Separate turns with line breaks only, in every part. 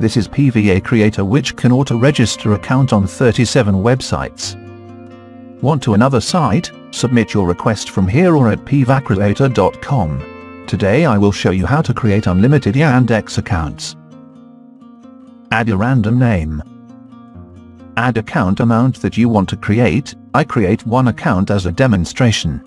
This is PVA Creator which can auto-register account on 37 websites. Want to another site? Submit your request from here or at pvacreator.com. Today I will show you how to create unlimited Yandex accounts. Add a random name. Add account amount that you want to create, I create one account as a demonstration.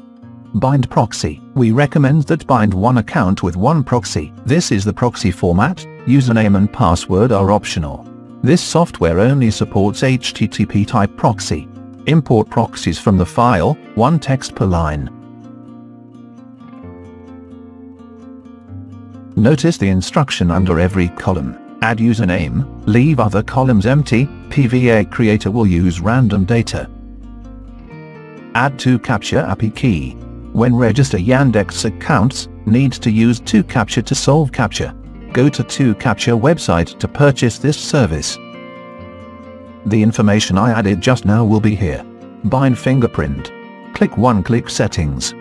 Bind proxy. We recommend that bind one account with one proxy. This is the proxy format, username and password are optional. This software only supports HTTP type proxy. Import proxies from the file, one text per line. Notice the instruction under every column. Add username, leave other columns empty, PVA Creator will use random data. Add 2Captcha API key. When register Yandex accounts, needs to use 2Captcha to solve CAPTCHA. Go to 2Captcha website to purchase this service. The information I added just now will be here. Bind fingerprint. Click one-click settings.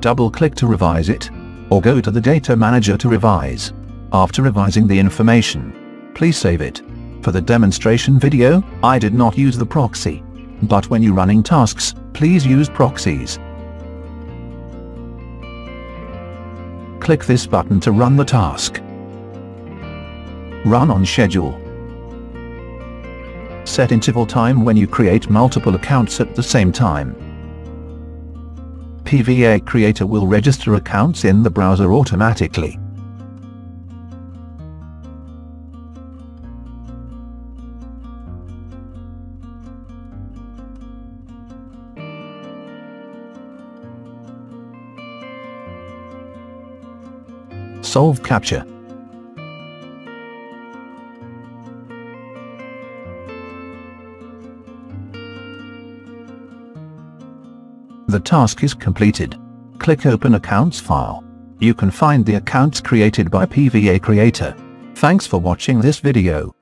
Double-click to revise it, or go to the data manager to revise. After revising the information, please save it. For the demonstration video, I did not use the proxy. But when you running tasks, please use proxies. Click this button to run the task. Run on schedule. Set interval time when you create multiple accounts at the same time. PVA Creator will register accounts in the browser automatically. Solve CAPTCHA. The task is completed. Click Open Accounts file. You can find the accounts created by PVA Creator. Thanks for watching this video.